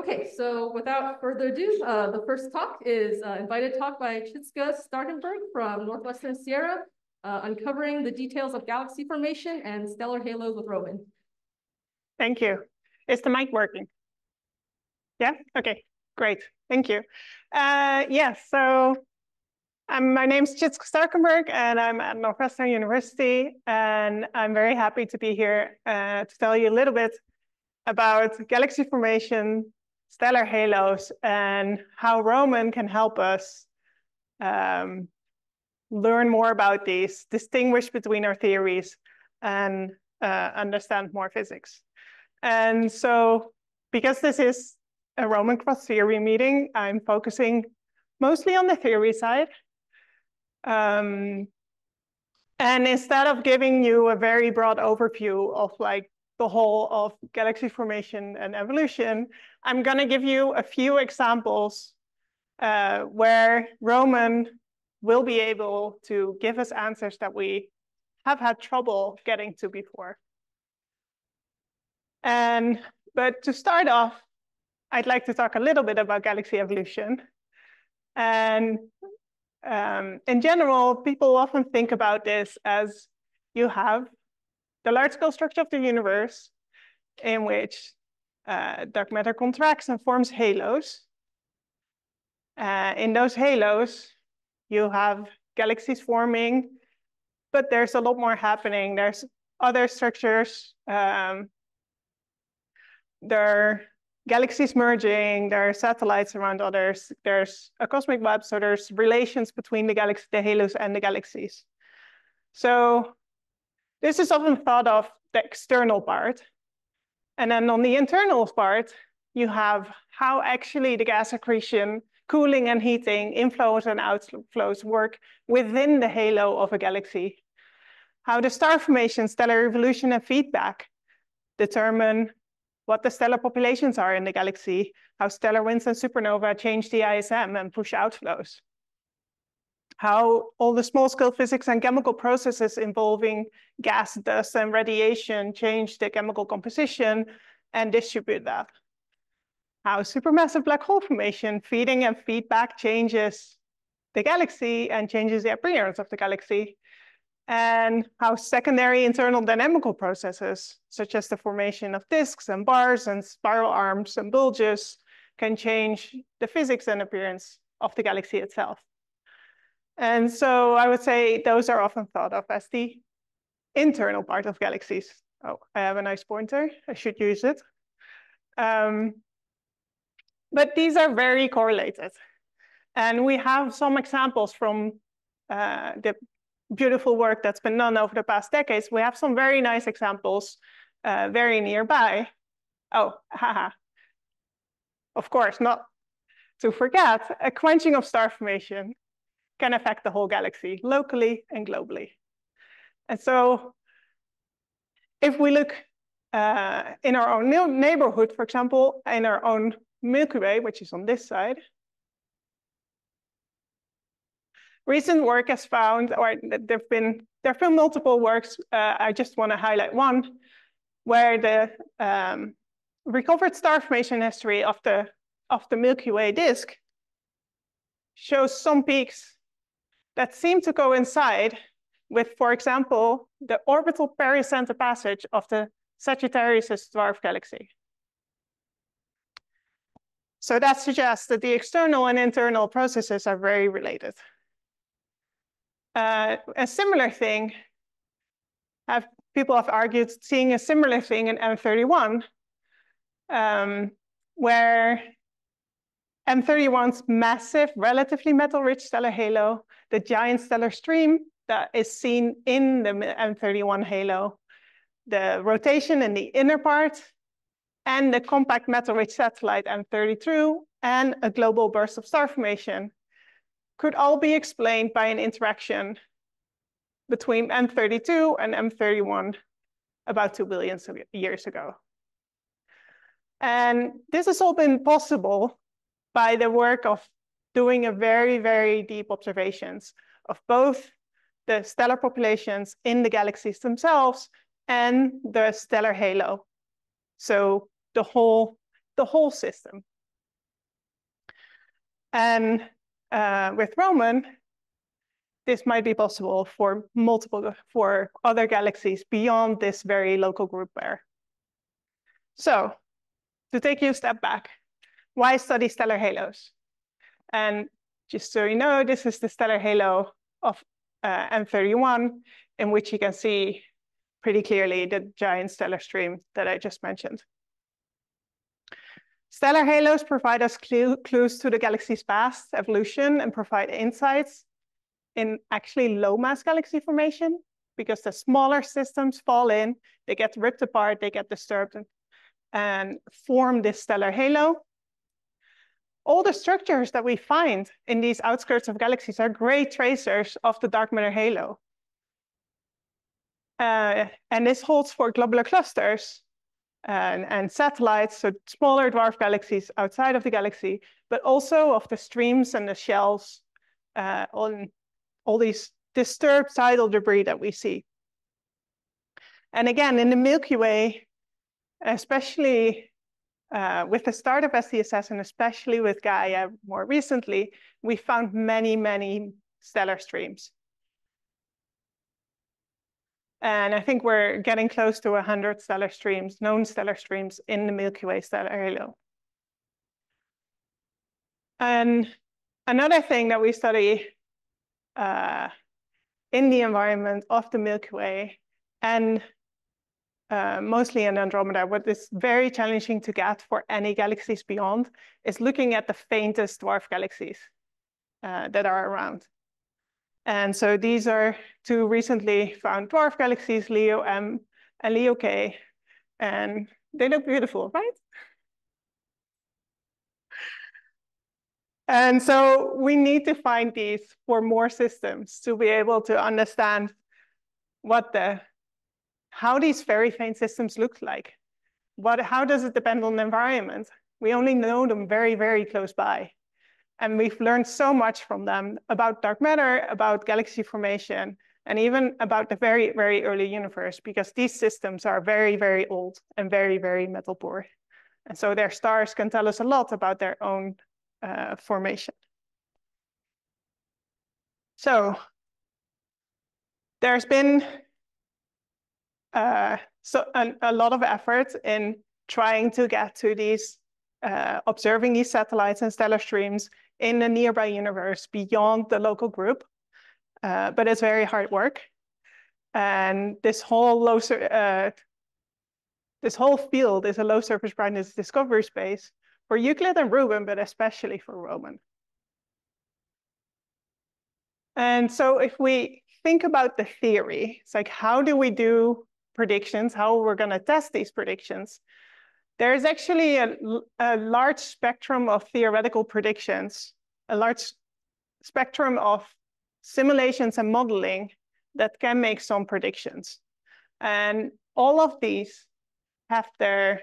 Okay, so without further ado, uh, the first talk is uh, invited talk by Tjitske Starkenburg from Northwestern CIERA, uh, uncovering the details of galaxy formation and stellar halos with Roman. Thank you. Is the mic working? Yeah, okay, great, thank you. Uh, yes, so um, my name is Tjitske Starkenburg and I'm at Northwestern University and I'm very happy to be here uh, to tell you a little bit about galaxy formation, stellar halos, and how Roman can help us um, learn more about these, distinguish between our theories, and uh, understand more physics. And so because this is a Roman cross theory meeting, I'm focusing mostly on the theory side. Um, and instead of giving you a very broad overview of like the whole of galaxy formation and evolution, I'm gonna give you a few examples uh, where Roman will be able to give us answers that we have had trouble getting to before. And, but to start off, I'd like to talk a little bit about galaxy evolution. And um, in general, people often think about this as you have the large scale structure of the universe in which uh, dark matter contracts and forms halos. Uh, in those halos, you have galaxies forming, but there's a lot more happening. There's other structures. Um, there are galaxies merging, there are satellites around others, there's a cosmic web, so there's relations between the galaxy, the halos and the galaxies. So this is often thought of the external part. And then on the internal part, you have how actually the gas accretion, cooling and heating, inflows and outflows work within the halo of a galaxy. How the star formation, stellar evolution, and feedback determine what the stellar populations are in the galaxy, how stellar winds and supernova change the ISM and push outflows, how all the small scale physics and chemical processes involving gas, dust, and radiation change the chemical composition and distribute that. How supermassive black hole formation, feeding and feedback changes the galaxy and changes the appearance of the galaxy and how secondary internal dynamical processes, such as the formation of disks and bars and spiral arms and bulges, can change the physics and appearance of the galaxy itself. And so I would say those are often thought of as the internal part of galaxies. Oh, I have a nice pointer. I should use it. Um, but these are very correlated. And we have some examples from uh, the beautiful work that's been done over the past decades, we have some very nice examples uh, very nearby. Oh, haha. Of course, not to forget, a quenching of star formation can affect the whole galaxy locally and globally. And so if we look uh, in our own neighborhood, for example, in our own Milky Way, which is on this side, recent work has found, or there've been there have been multiple works. Uh, I just want to highlight one where the um, recovered star formation history of the of the Milky Way disk shows some peaks that seem to coincide with, for example, the orbital pericenter passage of the Sagittarius dwarf galaxy. So that suggests that the external and internal processes are very related. Uh, a similar thing, have people have argued seeing a similar thing in M31, um, where M31's massive, relatively metal-rich stellar halo, the giant stellar stream that is seen in the M31 halo, the rotation in the inner part, and the compact metal-rich satellite M32, and a global burst of star formation could all be explained by an interaction between M32 and M31 about 2 billion years ago. And this has all been possible by the work of doing a very, very deep observations of both the stellar populations in the galaxies themselves and the stellar halo. So the whole, the whole system. And uh, with Roman, this might be possible for multiple, for other galaxies beyond this very local group pair. So to take you a step back, why study stellar halos? And just so you know, this is the stellar halo of uh, M31, in which you can see pretty clearly the giant stellar stream that I just mentioned. Stellar halos provide us clue, clues to the galaxy's past evolution and provide insights in actually low mass galaxy formation because the smaller systems fall in, they get ripped apart, they get disturbed and form this stellar halo. All the structures that we find in these outskirts of galaxies are great tracers of the dark matter halo. Uh, and this holds for globular clusters and, and, satellites, so smaller dwarf galaxies outside of the galaxy, but also of the streams and the shells uh, on all these disturbed tidal debris that we see. And again, in the Milky Way, especially uh, with the start of SDSS and especially with Gaia more recently, we found many, many stellar streams. And I think we're getting close to 100 stellar streams, known stellar streams in the Milky Way stellar halo. And another thing that we study uh, in the environment of the Milky Way and uh, mostly in Andromeda, what is very challenging to get for any galaxies beyond is looking at the faintest dwarf galaxies uh, that are around. And so these are two recently found dwarf galaxies, Leo M and Leo K, and they look beautiful, right? And so we need to find these for more systems to be able to understand what the, how these very faint systems look like. What, how does it depend on the environment? We only know them very, very close by. And we've learned so much from them about dark matter, about galaxy formation, and even about the very, very early universe, because these systems are very, very old and very, very metal poor. And so their stars can tell us a lot about their own uh, formation. So there's been uh, so a, a, lot of effort in trying to get to these, uh, observing these satellites and stellar streams in the nearby universe beyond the local group. Uh, but it's very hard work. And this whole low, uh, this whole field is a low surface brightness discovery space for Euclid and Rubin, but especially for Roman. And so if we think about the theory, it's like, how do we do predictions? How we're going to test these predictions? There's actually a, a large spectrum of theoretical predictions, a large spectrum of simulations and modeling that can make some predictions. And all of these have their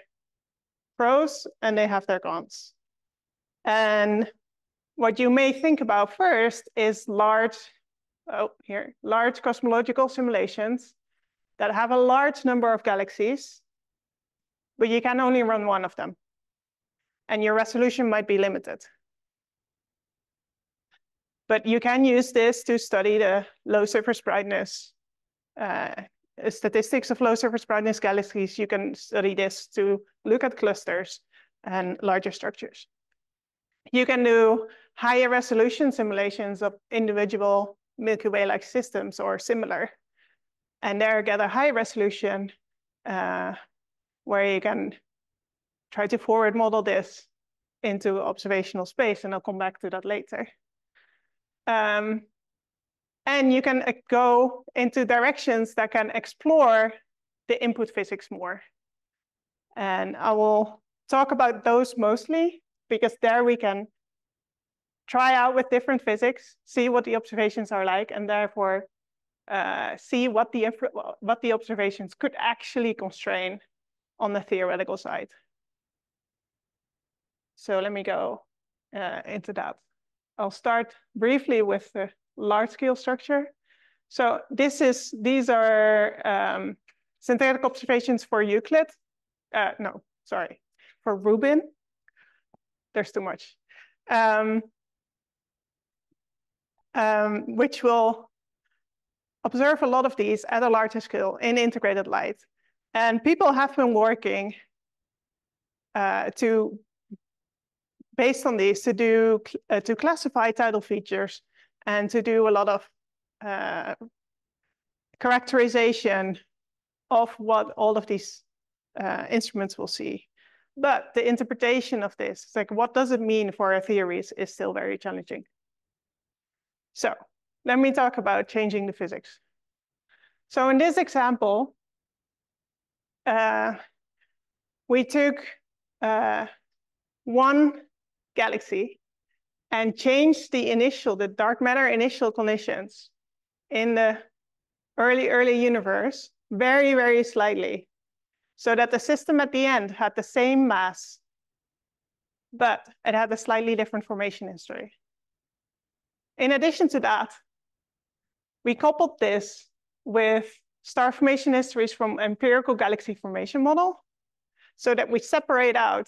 pros and they have their cons. And what you may think about first is large, oh, here, large cosmological simulations that have a large number of galaxies, but you can only run one of them. And your resolution might be limited. But you can use this to study the low surface brightness uh, statistics of low surface brightness galaxies, you can study this to look at clusters and larger structures. You can do higher resolution simulations of individual Milky Way-like systems or similar. And there get a high resolution uh, where you can try to forward model this into observational space, and I'll come back to that later. Um, and you can uh, go into directions that can explore the input physics more. And I will talk about those mostly because there we can try out with different physics, see what the observations are like, and therefore uh, see what the, what the observations could actually constrain on the theoretical side. So let me go uh, into that. I'll start briefly with the large scale structure. So this is, these are um, synthetic observations for Euclid. Uh, no, sorry, for Rubin. there's too much, um, um, which will observe a lot of these at a larger scale in integrated light. And people have been working uh, to, based on these, to do uh, to classify tidal features and to do a lot of uh, characterization of what all of these uh, instruments will see. But the interpretation of this, like what does it mean for our theories, is still very challenging. So let me talk about changing the physics. So in this example, uh, we took uh, one galaxy and changed the initial, the dark matter initial conditions in the early, early universe very, very slightly so that the system at the end had the same mass, but it had a slightly different formation history. In addition to that, we coupled this with star formation histories from empirical galaxy formation model so that we separate out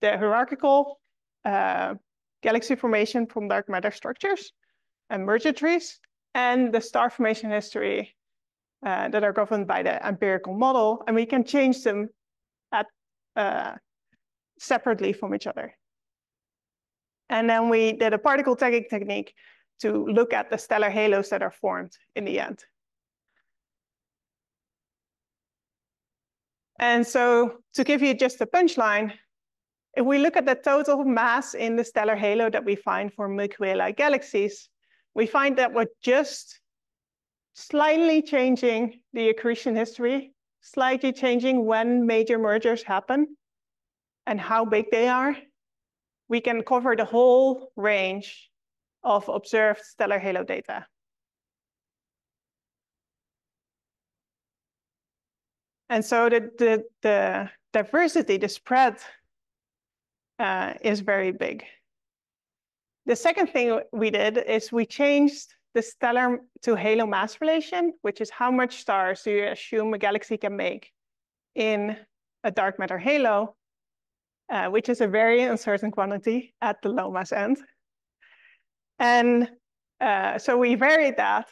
the hierarchical uh, galaxy formation from dark matter structures and merger trees and the star formation history uh, that are governed by the empirical model, and we can change them at, uh, separately from each other. And then we did a particle tagging technique to look at the stellar halos that are formed in the end. And so to give you just a punchline, if we look at the total mass in the stellar halo that we find for Milky Way-like galaxies, we find that we're just slightly changing the accretion history, slightly changing when major mergers happen and how big they are, we can cover the whole range of observed stellar halo data. And so the, the, the diversity, the spread uh, is very big. The second thing we did is we changed the stellar to halo mass relation, which is how much stars do you assume a galaxy can make in a dark matter halo, uh, which is a very uncertain quantity at the low mass end. And uh, so we varied that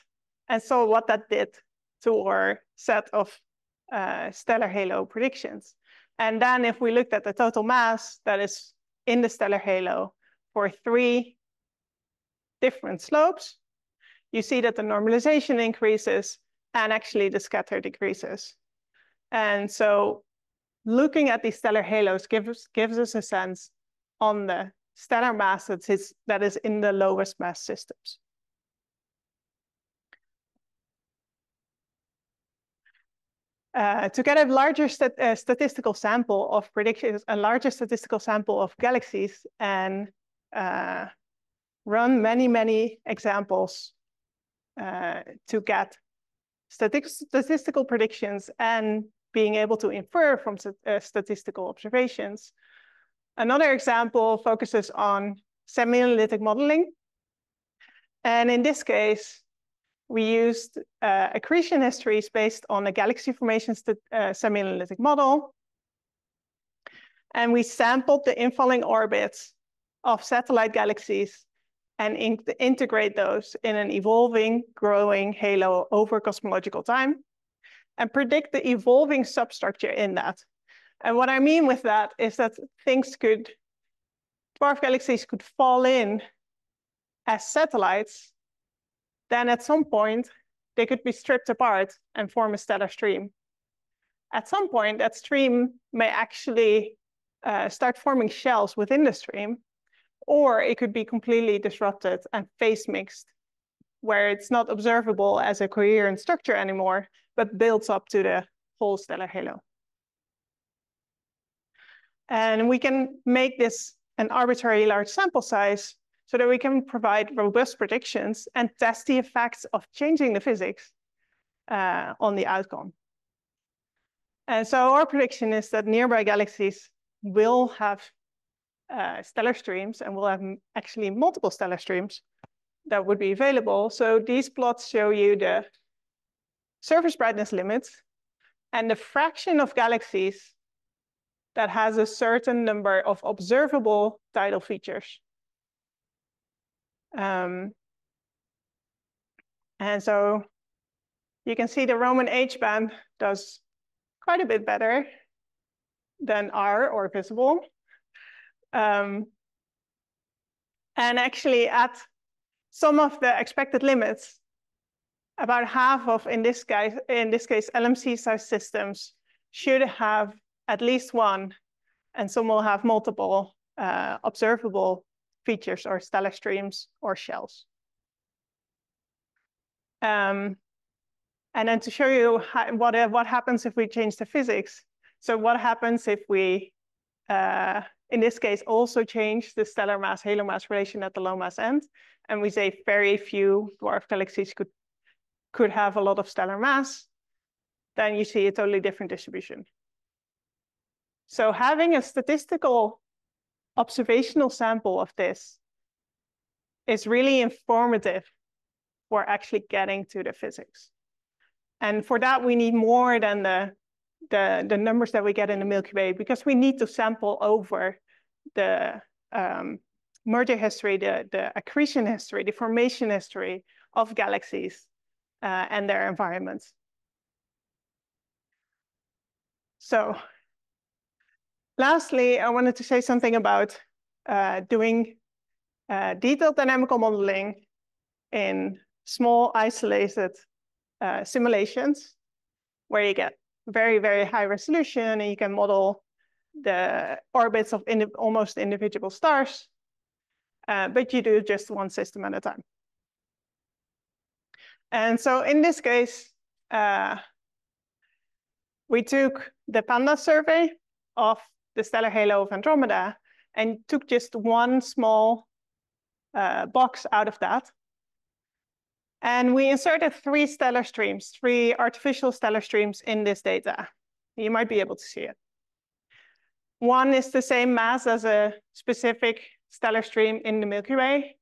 and saw what that did to our set of uh, stellar halo predictions. And then if we looked at the total mass that is in the stellar halo for three different slopes, you see that the normalization increases and actually the scatter decreases. And so looking at these stellar halos gives, gives us a sense on the stellar mass that is, that is in the lowest mass systems. Uh, to get a larger stat uh, statistical sample of predictions, a larger statistical sample of galaxies and uh, run many, many examples uh, to get statistical predictions and being able to infer from uh, statistical observations. Another example focuses on semi-analytic modeling. And in this case, we used uh, accretion histories based on a galaxy formation uh, semi-analytic model. And we sampled the infalling orbits of satellite galaxies and in integrate those in an evolving, growing halo over cosmological time and predict the evolving substructure in that. And what I mean with that is that things could, dwarf galaxies could fall in as satellites, then at some point, they could be stripped apart and form a stellar stream. At some point, that stream may actually uh, start forming shells within the stream, or it could be completely disrupted and phase mixed, where it's not observable as a coherent structure anymore, but builds up to the whole stellar halo. And we can make this an arbitrary large sample size so that we can provide robust predictions and test the effects of changing the physics uh, on the outcome. And so our prediction is that nearby galaxies will have uh, stellar streams, and we'll have actually multiple stellar streams that would be available. So these plots show you the surface brightness limits and the fraction of galaxies that has a certain number of observable tidal features. Um, and so you can see the Roman H band does quite a bit better than R or visible. Um, and actually at some of the expected limits, about half of, in this, guy, in this case, LMC size systems should have at least one, and some will have multiple uh, observable features or stellar streams or shells. Um, and then to show you how, what, uh, what happens if we change the physics. So what happens if we, uh, in this case, also change the stellar mass halo mass relation at the low mass end, and we say very few dwarf galaxies could could have a lot of stellar mass, then you see a totally different distribution. So having a statistical observational sample of this is really informative for actually getting to the physics. And for that, we need more than the, the, the numbers that we get in the Milky Way because we need to sample over the um, merger history, the, the accretion history, the formation history of galaxies uh, and their environments. So lastly, I wanted to say something about uh, doing uh, detailed dynamical modeling in small isolated uh, simulations where you get very, very high resolution and you can model the orbits of indi almost individual stars, uh, but you do just one system at a time. And so in this case, uh, we took the PAndAS survey of the stellar halo of Andromeda and took just one small uh, box out of that. And we inserted three stellar streams, three artificial stellar streams in this data. You might be able to see it. One is the same mass as a specific stellar stream in the Milky Way.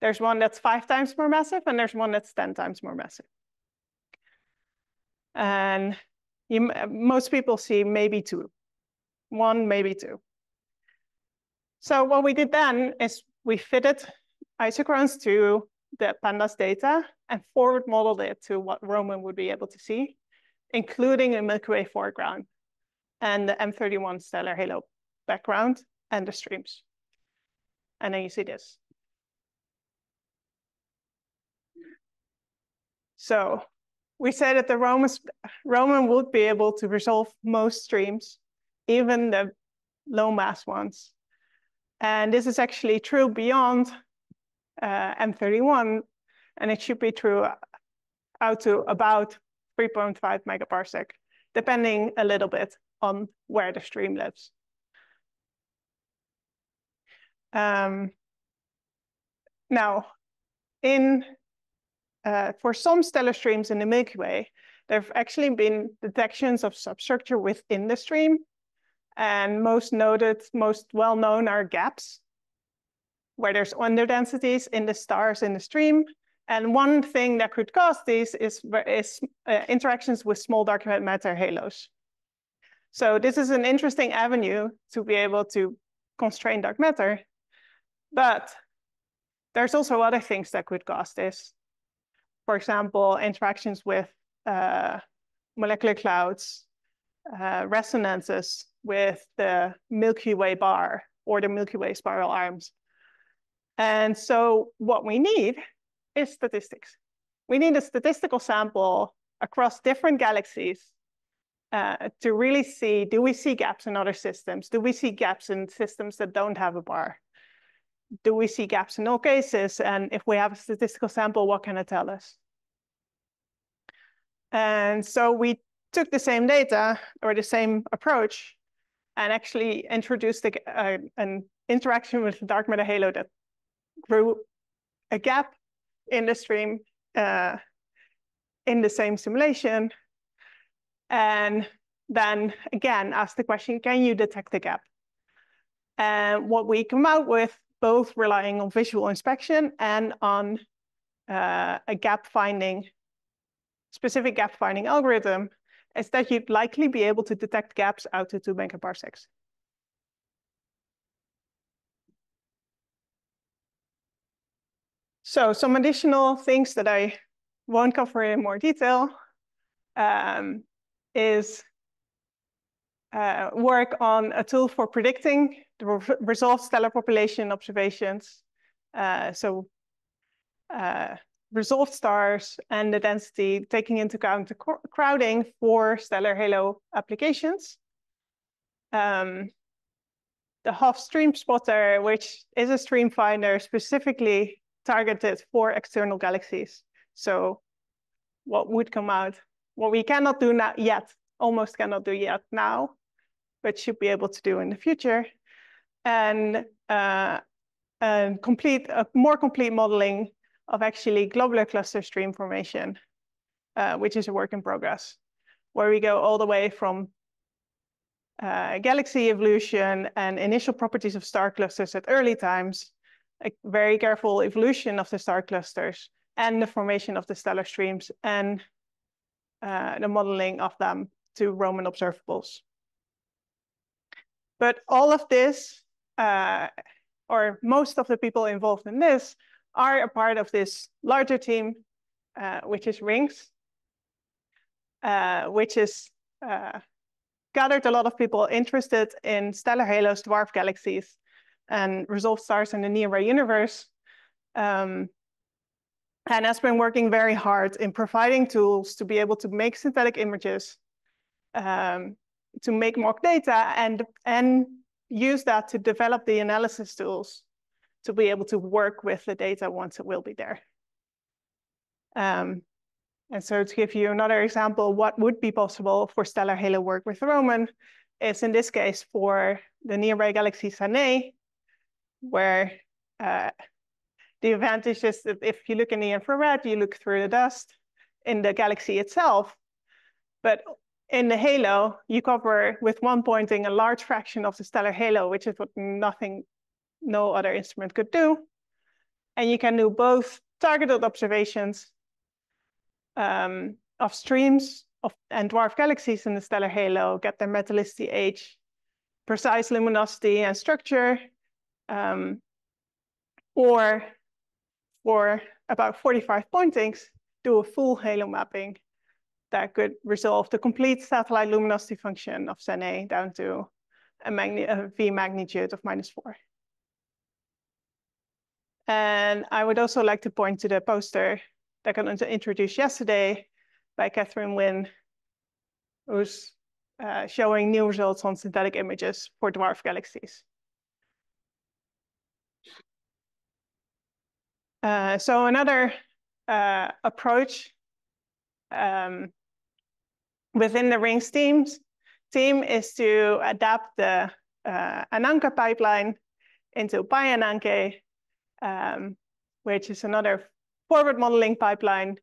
There's one that's five times more massive, and there's one that's 10 times more massive. And you, most people see maybe two, one, maybe two. So what we did then is we fitted isochrones to the PAndAS data and forward modeled it to what Roman would be able to see, including a Milky Way foreground and the M31 stellar halo background and the streams. And then you see this. So we said that the Romans, Roman would be able to resolve most streams, even the low mass ones. And this is actually true beyond uh, M31, and it should be true out to about 3.5 megaparsec, depending a little bit on where the stream lives. Um, now, in uh, for some stellar streams in the Milky Way, there have actually been detections of substructure within the stream. And most noted, most well-known are gaps, where there's underdensities in the stars in the stream. And one thing that could cause these is, is uh, interactions with small dark matter halos. So this is an interesting avenue to be able to constrain dark matter. But there's also other things that could cause this for example, interactions with uh, molecular clouds, uh, resonances with the Milky Way bar or the Milky Way spiral arms. And so what we need is statistics. We need a statistical sample across different galaxies uh, to really see, do we see gaps in other systems? Do we see gaps in systems that don't have a bar? do we see gaps in all cases? And if we have a statistical sample, what can it tell us? And so we took the same data or the same approach and actually introduced a, uh, an interaction with the dark matter halo that grew a gap in the stream uh, in the same simulation. And then again, ask the question, can you detect the gap? And what we come out with both relying on visual inspection and on uh, a gap finding, specific gap finding algorithm, is that you'd likely be able to detect gaps out to 2 megaparsecs. So some additional things that I won't cover in more detail um, is uh, work on a tool for predicting the re resolved stellar population observations. Uh, so uh, resolved stars and the density, taking into account the crowding for stellar halo applications. Um, the HOF stream spotter, which is a stream finder specifically targeted for external galaxies. So what would come out, what we cannot do now yet, almost cannot do yet now, but should be able to do in the future. And uh, and complete, a more complete modeling of actually globular cluster stream formation, uh, which is a work in progress, where we go all the way from uh, galaxy evolution and initial properties of star clusters at early times, a very careful evolution of the star clusters and the formation of the stellar streams and uh, the modeling of them to Roman observables. But all of this, uh, or most of the people involved in this, are a part of this larger team, uh, which is RINGS, uh, which is uh, gathered a lot of people interested in stellar halos, dwarf galaxies, and resolved stars in the near universe. Um, and has been working very hard in providing tools to be able to make synthetic images, um, to make mock data, and, and use that to develop the analysis tools to be able to work with the data once it will be there. Um, and so to give you another example, what would be possible for stellar halo work with Roman is in this case for the nearby galaxy Cen A, where uh, the advantage is that if you look in the infrared, you look through the dust in the galaxy itself. But in the halo, you cover with one pointing a large fraction of the stellar halo, which is what nothing no other instrument could do. And you can do both targeted observations um, of streams of, and dwarf galaxies in the stellar halo, get their metallicity age, precise luminosity and structure, um, or for about 45 pointings, do a full halo mapping that could resolve the complete satellite luminosity function of Cen A down to a, a V magnitude of minus four. And I would also like to point to the poster that got introduced yesterday by Catherine Wynn, who's uh, showing new results on synthetic images for dwarf galaxies. Uh, so another uh, approach um, within the RINGS teams team is to adapt the uh, Ananke pipeline into PyAnanke um, which is another forward modeling pipeline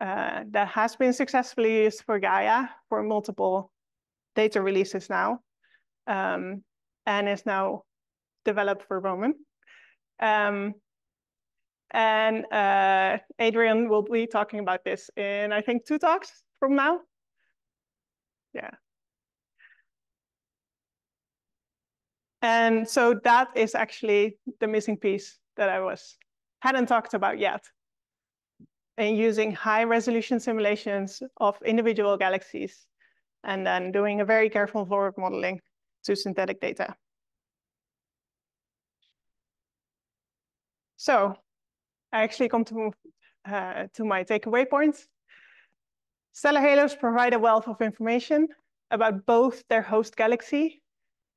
uh, that has been successfully used for Gaia for multiple data releases now, um, and is now developed for Roman. Um, and uh, Adrian will be talking about this in, I think, two talks from now. Yeah. And so that is actually the missing piece that I was hadn't talked about yet. And using high resolution simulations of individual galaxies and then doing a very careful forward modeling to synthetic data. So I actually come to, uh, to my takeaway points. Stellar halos provide a wealth of information about both their host galaxy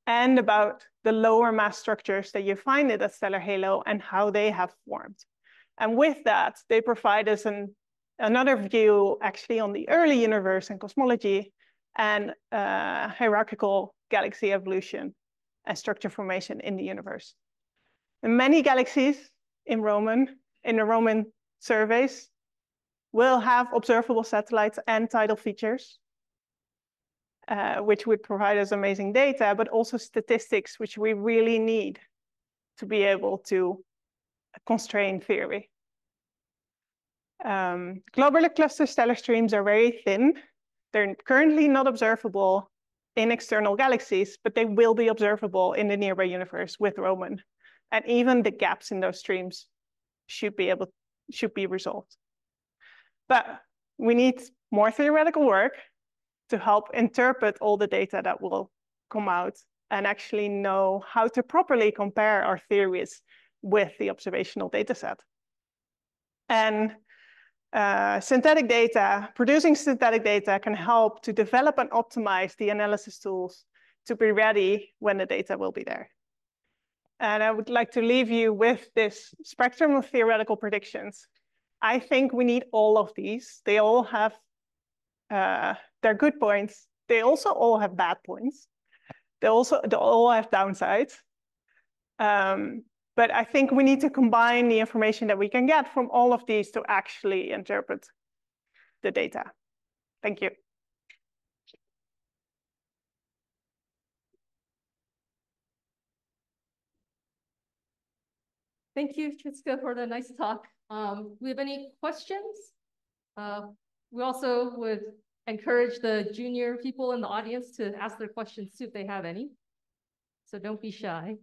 and about the lower mass structures that you find in a stellar halo and how they have formed. And with that, they provide us an, another view actually on the early universe and cosmology and uh, hierarchical galaxy evolution and structure formation in the universe. Many galaxies in Roman, in the Roman surveys, will have observable satellites and tidal features uh, which would provide us amazing data, but also statistics, which we really need to be able to constrain theory. Um, globular cluster stellar streams are very thin. They're currently not observable in external galaxies, but they will be observable in the nearby universe with Roman. And even the gaps in those streams should be able should be resolved. But we need more theoretical work to help interpret all the data that will come out and actually know how to properly compare our theories with the observational data set. And uh, synthetic data, producing synthetic data can help to develop and optimize the analysis tools to be ready when the data will be there. And I would like to leave you with this spectrum of theoretical predictions. I think we need all of these. They all have uh, their good points. They also all have bad points. They also they all have downsides. Um, but I think we need to combine the information that we can get from all of these to actually interpret the data. Thank you. Thank you, Tjitske, for the nice talk. Um, we have any questions? Uh, we also would encourage the junior people in the audience to ask their questions too if they have any. So don't be shy.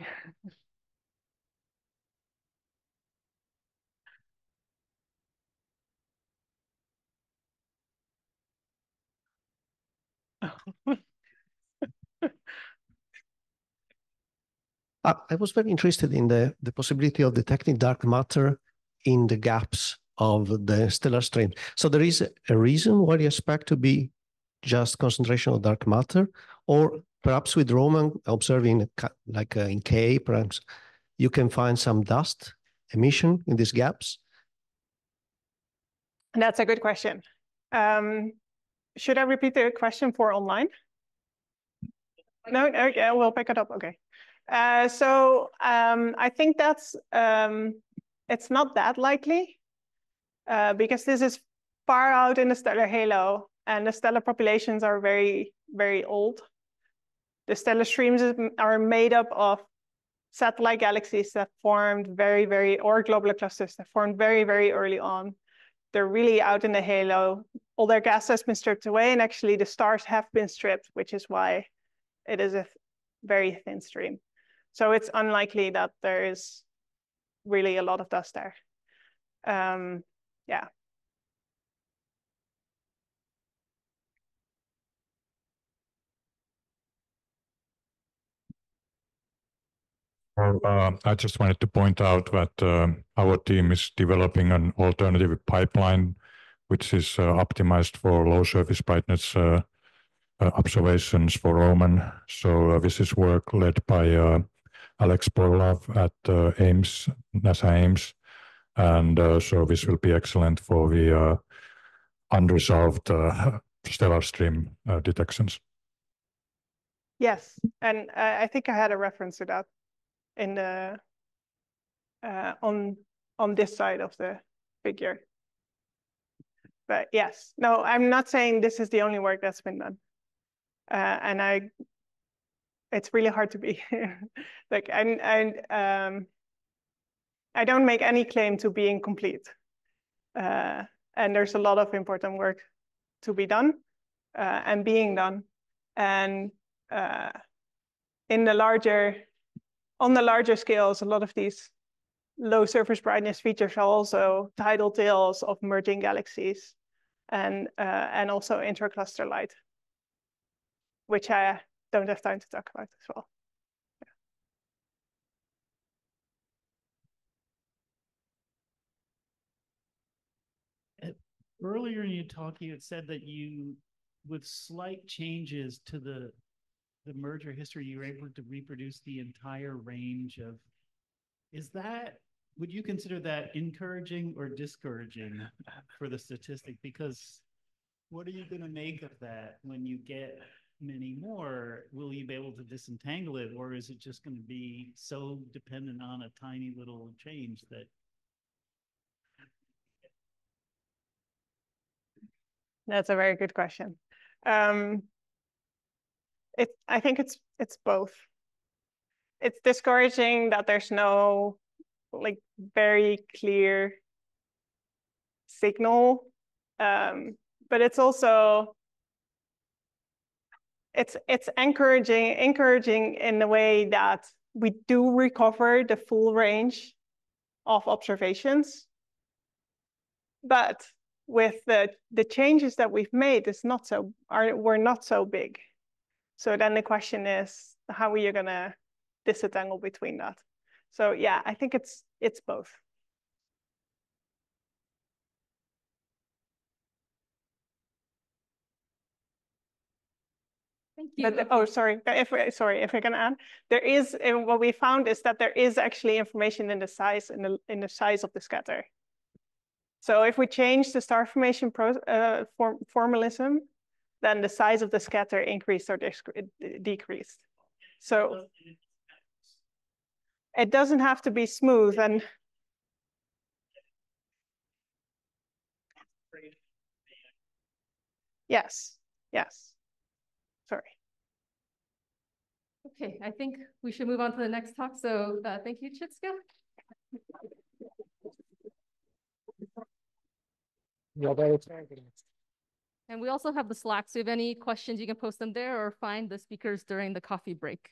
I was very interested in the, the possibility of detecting dark matter in the gaps of the stellar stream. So there is a reason why you expect to be just concentration of dark matter, or perhaps with Roman observing like uh, in K, perhaps you can find some dust emission in these gaps? That's a good question. Um, should I repeat the question for online? No, okay, we'll pick it up. Okay. Uh, so um, I think that's um, it's not that likely uh, because this is far out in the stellar halo, and the stellar populations are very very old. The stellar streams are made up of satellite galaxies that formed very, very, or globular clusters that formed very, very early on. They're really out in the halo. All their gas has been stripped away, and actually the stars have been stripped, which is why it is a very thin stream. So it's unlikely that there is really a lot of dust there. Um, yeah. Well, uh, I just wanted to point out that uh, our team is developing an alternative pipeline, which is uh, optimized for low surface brightness uh, uh, observations for Roman. So uh, this is work led by Alex Borlaff at Ames, NASA Ames. And so this will be excellent for the unresolved stellar stream detections. Yes, and I think I had a reference to that in the uh, on on this side of the figure. But yes, no, I'm not saying this is the only work that's been done. Uh, and I, it's really hard to be like, and, and um, I don't make any claim to being complete. Uh, and there's a lot of important work to be done uh, and being done. And uh, in the larger on the larger scales, a lot of these low surface brightness features are also tidal tails of merging galaxies and, uh, and also intracluster light, which I don't have time to talk about as well. Earlier in your talk, you had said that you, with slight changes to the the merger history, you were able to reproduce the entire range of. Is that would you consider that encouraging or discouraging for the statistic? Because what are you going to make of that when you get many more? Will you be able to disentangle it, or is it just going to be so dependent on a tiny little change that? That's a very good question. Um, it I think it's it's both. It's discouraging that there's no like very clear signal, um, but it's also it's it's encouraging encouraging in the way that we do recover the full range of observations. But with the, the changes that we've made, is not so, are, we're not so big. So then the question is, how are you gonna disentangle between that? So yeah, I think it's, it's both. Thank you. But, oh, sorry, if, sorry, if I can add, there is, what we found is that there is actually information in the size, in the, in the size of the scatter. So if we change the star formation uh, form, formalism, then the size of the scatter increased or decreased. So it doesn't have to be smooth and yes, yes. Sorry. Okay, I think we should move on to the next talk. So uh, thank you, Tjitske. And we also have the Slack. So if any questions, you can post them there or find the speakers during the coffee break.